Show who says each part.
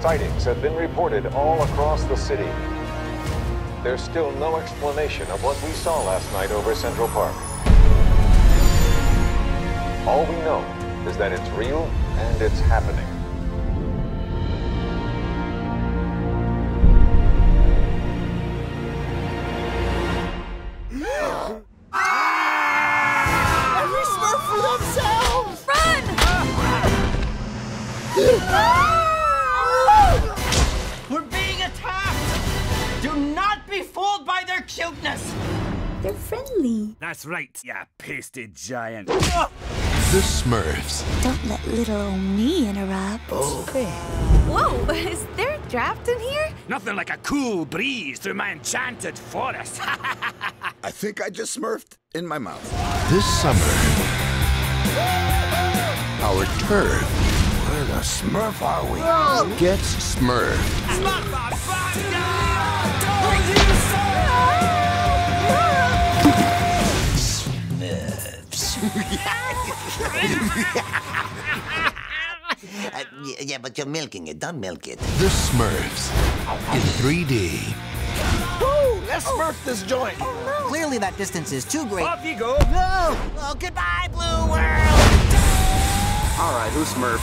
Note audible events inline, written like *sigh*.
Speaker 1: Sightings have been reported all across the city. There's still no explanation of what we saw last night over Central Park. All we know is that it's real and it's happening.
Speaker 2: Every cuteness!
Speaker 3: They're friendly.
Speaker 4: That's right, ya pasted giant.
Speaker 5: The Smurfs.
Speaker 3: Don't let little old me interrupt. Whoa, *laughs* is there a draft in here?
Speaker 4: Nothing like a cool breeze through my enchanted forest. *laughs*
Speaker 6: I think I just smurfed in my mouth.
Speaker 5: This summer, our turf
Speaker 6: Where the smurf are we?
Speaker 5: gets smurfed.
Speaker 7: Uh, y- yeah, but you're milking it. Don't milk it.
Speaker 5: The Smurfs in 3D.
Speaker 6: Woo! Let's smurf this joint.
Speaker 7: Clearly, that distance is too great.
Speaker 4: Off you go.
Speaker 7: No! Oh, goodbye, Blue World!
Speaker 6: All right, who's smurf?